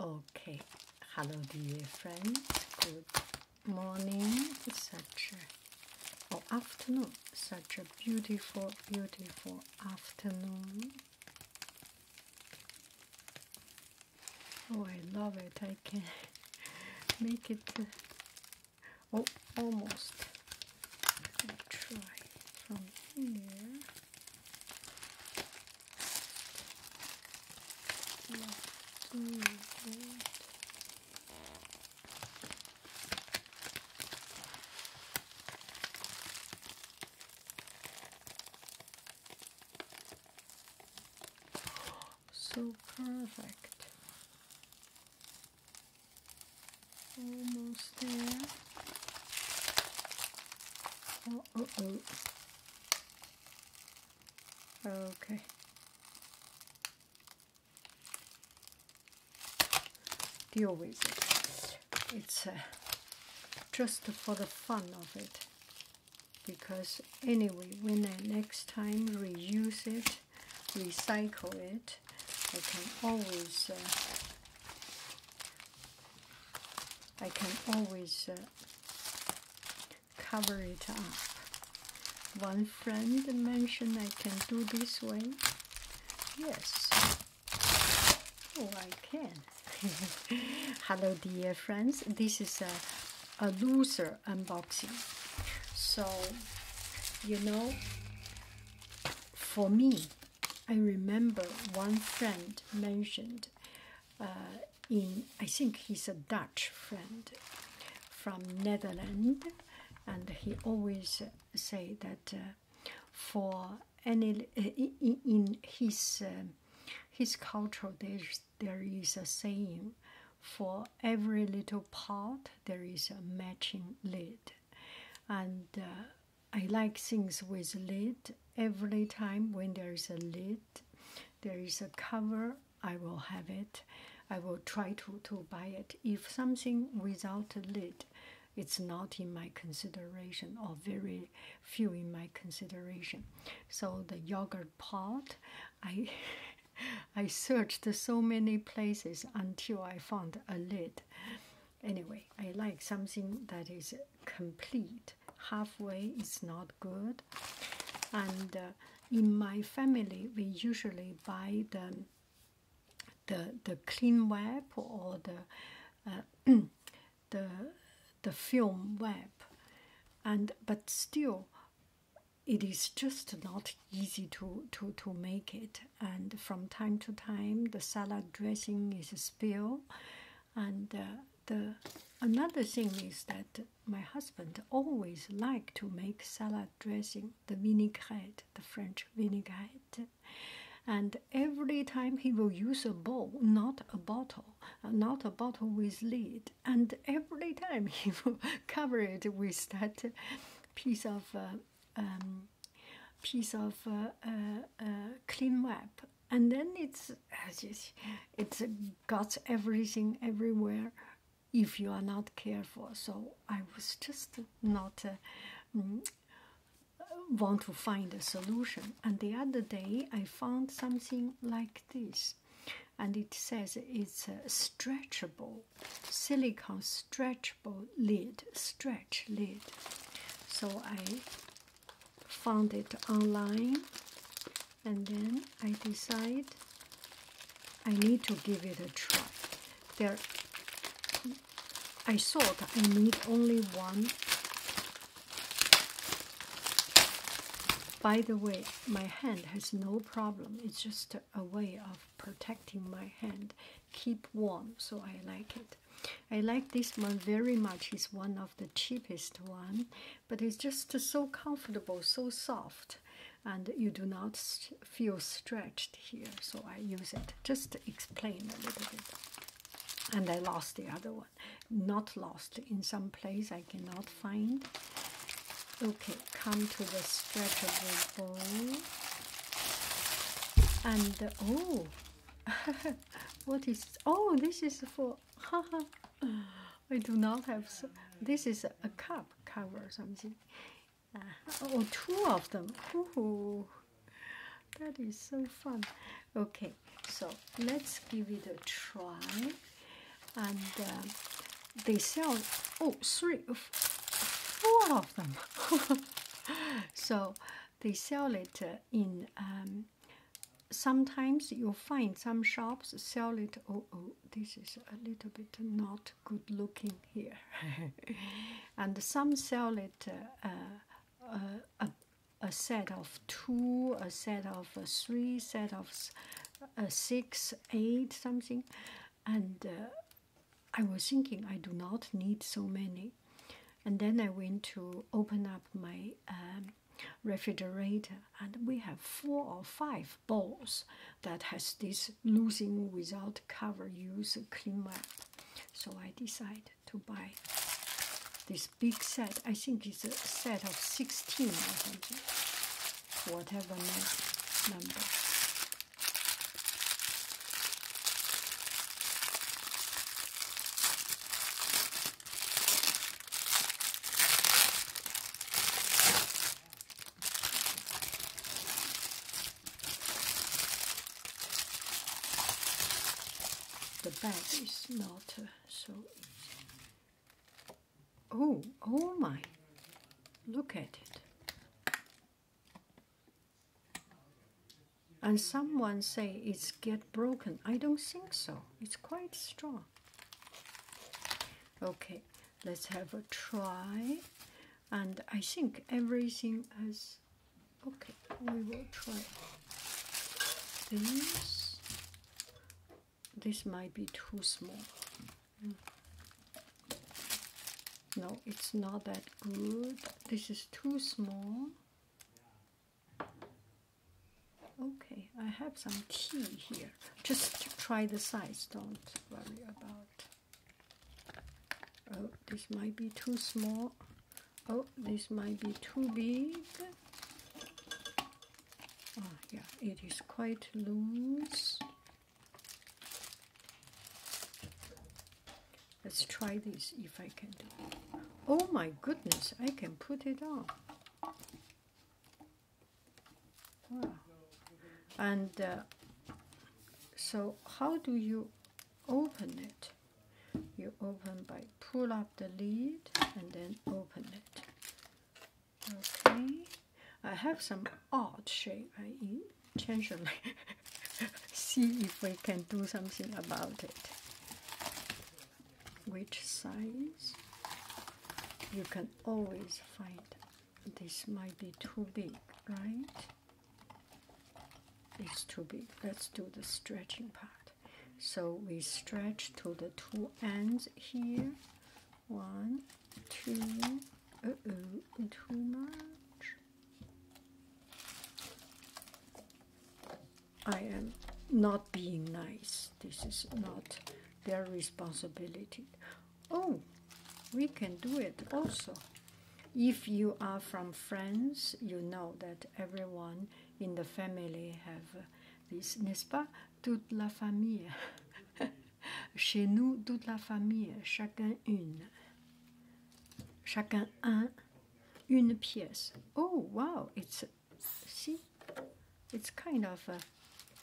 Okay, hello dear friends. Good morning. Such a afternoon. Such a beautiful, beautiful afternoon. Oh, I love it. I can make it. uh, oh, almost. Let me try from here. Left to right. So perfect. Almost there. Oh, oh, oh. Okay. Deal with it. It's uh, just for the fun of it. Because anyway, when I next time reuse it, recycle it, I can always uh, I can always uh, cover it up. One friend mentioned I can do this way. Yes. Oh, I can. Hello, dear friends. This is a, a loser unboxing. So, you know, for me, I remember one friend mentioned uh, in, I think he's a Dutch friend from Netherlands, and he always say that uh, for any uh, in, in his uh, his culture there's there is a saying for every little pot there is a matching lid and uh, I like things with lid. Every time when there is a lid, there is a cover, I will have it. I will try to, to buy it. If something without a lid, it's not in my consideration or very few in my consideration. So the yogurt pot, I I searched so many places until I found a lid. Anyway, I like something that is complete. Halfway is not good. And uh, in my family, we usually buy the the the clean web or the uh, the the film web, and but still it is just not easy to, to, to make it. And from time to time, the salad dressing is spilled. And uh, the another thing is that my husband always liked to make salad dressing, the vinaigrette, the French vinaigrette. And every time he will use a bowl, not a bottle, uh, not a bottle with lid. And every time he will cover it with that piece of uh, um, piece of uh, uh, uh, clean web, and then it's it's got everything everywhere if you are not careful. So I was just not mm, want to find a solution. And the other day I found something like this. And it says it's a stretchable, silicone stretchable lid, stretch lid. So I found it online and then I decide I need to give it a try. There I thought I need only one. By the way, my hand has no problem. It's just a way of protecting my hand, keep warm, so I like it. I like this one very much. It's one of the cheapest one, but it's just so comfortable, so soft, and you do not feel stretched here. So I use it. Just to explain a little bit. And I lost the other one. Not lost. In some place I cannot find. Okay, come to the stretchable bowl. And oh, what is? Oh, this is for. I do not have. So, this is a cup cover something. Uh, oh, two of them. Ooh, that is so fun. Okay, so let's give it a try. and uh, they sell oh three, four of them. so they sell it uh, in. Um, sometimes you'll find some shops sell it. Oh, oh, this is a little bit not good looking here, and some sell it. Uh, uh, uh, a, a set of two, a set of three, set of six, eight, something, and I was thinking I do not need so many. And then I went to open up my um, refrigerator, and we have four or five bowls that has this losing without cover use clean wrap. So I decided to buy this big set. I think it's a set of 16 or something, whatever number. The bag is not uh, so easy. Oh, oh my! Look at it. And someone say it's get broken. I don't think so. It's quite strong. Okay, let's have a try. And I think everything has. Okay, we will try this. This might be too small. No, it's not that good. This is too small. Okay, I have some tea here. Just try the size, don't worry about. Oh, this might be too small. Oh, this might be too big. Oh, yeah, it is quite loose. Let's try this if I can do. Oh my goodness, I can put it on. Wow. And uh, so, how do you open it? You open by pull up the lid and then open it. Okay. I have some odd shape. I intentionally see if we can do something about it which size? You can always find this might be too big right? It's too big. Let's do the stretching part. So we stretch to the two ends here. One two uh-oh too much. I am not being nice. This is not their responsibility. Oh, we can do it also. If you are from France, you know that everyone in the family have this, n'est-ce pas? Toute la famille. Chez nous, toute la famille, chacun une. Chacun un, une pièce. Oh, wow, it's, see, it's kind of uh,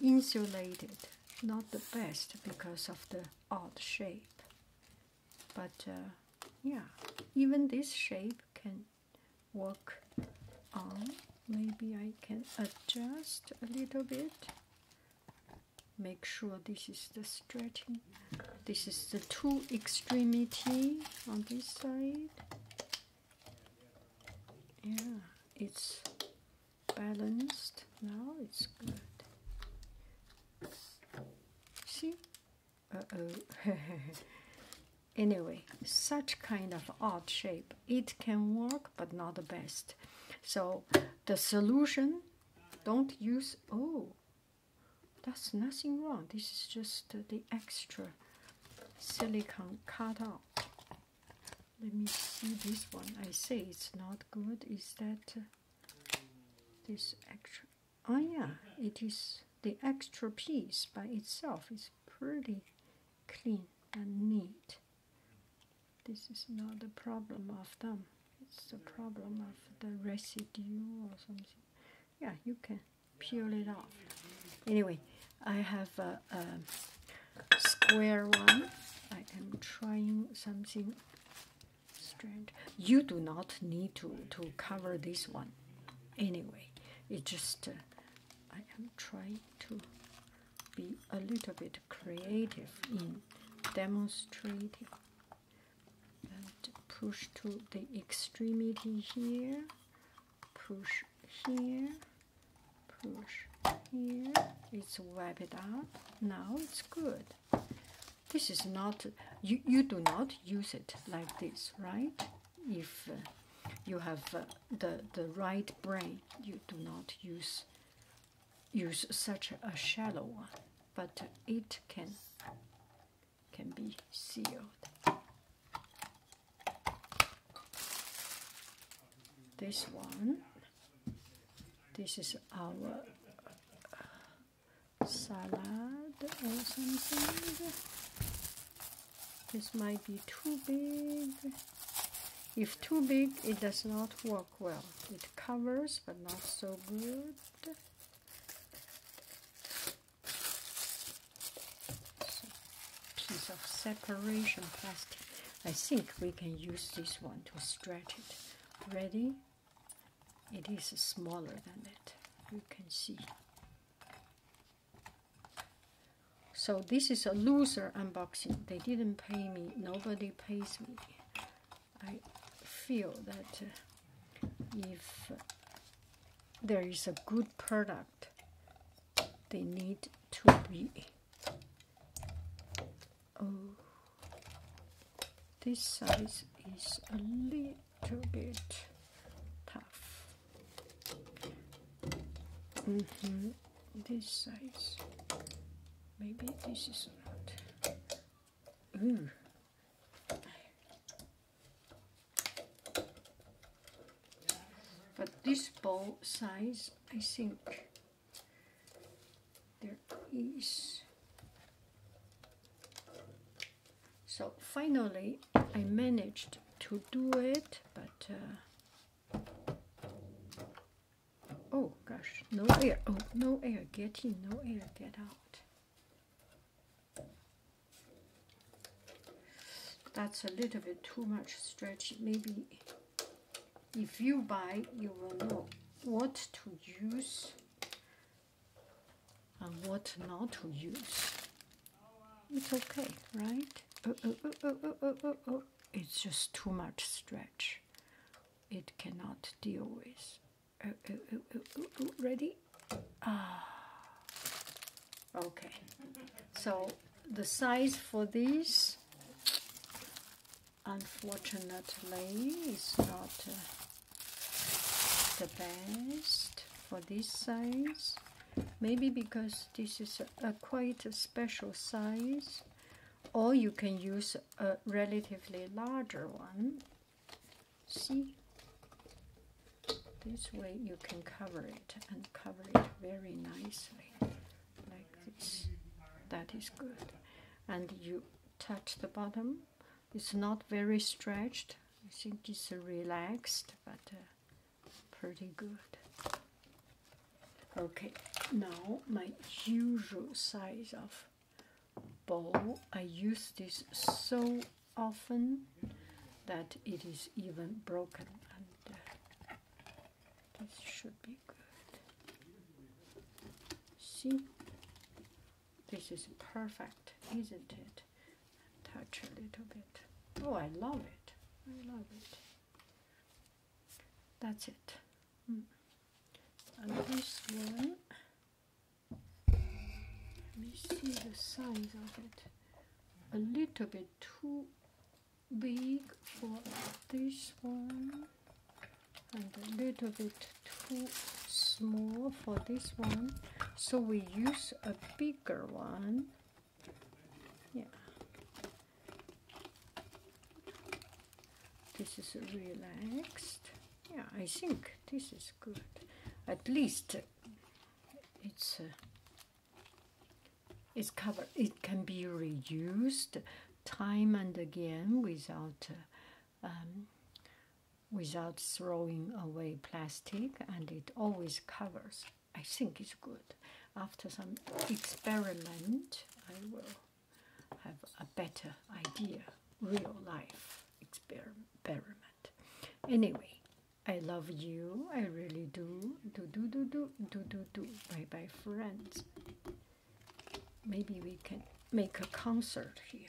insulated not the best because of the odd shape. But uh, yeah even this shape can work on. Maybe I can adjust a little bit. Make sure this is the stretching. This is the two extremity on this side. Yeah it's balanced now. It's good see? Uh-oh. anyway, such kind of odd shape. It can work, but not the best. So the solution, don't use, oh, that's nothing wrong. This is just the extra silicone cut out. Let me see this one. I say it's not good. Is that uh, this extra? Oh yeah, it is the extra piece by itself is pretty clean and neat. This is not the problem of them, it's the problem of the residue or something. Yeah, you can peel it off. Anyway, I have a, a square one. I am trying something strange. You do not need to, to cover this one anyway. It just, uh, I am trying to be a little bit creative in demonstrating and push to the extremity here, push here, push here. It's wipe it up. Now it's good. This is not you. You do not use it like this, right? If uh, you have uh, the the right brain, you do not use use such a shallow one, but it can can be sealed. This one, this is our uh, salad or something. This might be too big. If too big, it does not work well. It covers, but not so good. piece of separation plastic. I think we can use this one to stretch it. Ready? It is smaller than it. You can see. So this is a loser unboxing. They didn't pay me. Nobody pays me. I feel that uh, if there is a good product, they need to be. Oh, this size is a little bit tough. Mm -hmm. This size. Maybe this is not. Ooh. But this bowl size, I think there is. So finally, I managed to do it, but. Uh, oh gosh, no air. Oh, no air. Get in, no air. Get out. that's a little bit too much stretch. Maybe if you buy, you will know what to use and what not to use. It's okay, right? Oh, oh, oh, oh, oh, oh, oh, oh. It's just too much stretch. It cannot deal with. Oh, oh, oh, oh, oh, oh. Ready? Ah. Okay. So the size for these unfortunately is not uh, the best for this size maybe because this is a, a quite a special size or you can use a relatively larger one. See? This way you can cover it and cover it very nicely like this. That is good. And you touch the bottom. It's not very stretched. I think it's relaxed, but uh, pretty good. Okay, now my usual size of bowl. I use this so often that it is even broken, and uh, this should be good. See, this is perfect, isn't it? touch a little bit. Oh, I love it. I love it. That's it. Mm. And this one, me see the size of it. A little bit too big for this one, and a little bit too small for this one. So we use a bigger one yeah this is relaxed yeah I think this is good at least it's uh, it's covered it can be reused time and again without um, without throwing away plastic and it always covers I think it's good after some experiment I will have a better idea, real life experiment. Anyway, I love you. I really do. Do do do do do do do. Bye bye, friends. Maybe we can make a concert here.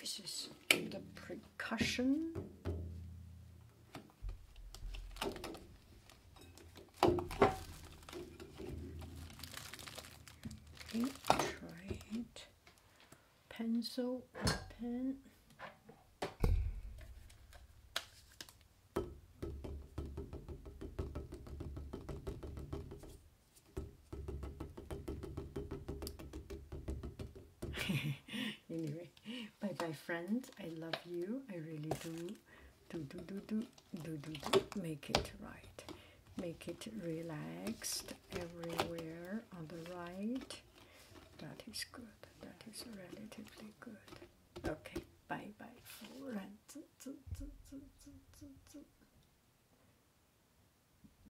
This is the percussion. Okay, try it. Pencil pen. anyway, bye bye, friends. I love you. I really do. Do, do, do, do, do, do, do. Make it right. Make it relaxed everywhere on the right. That is good is relatively good. Okay, bye bye for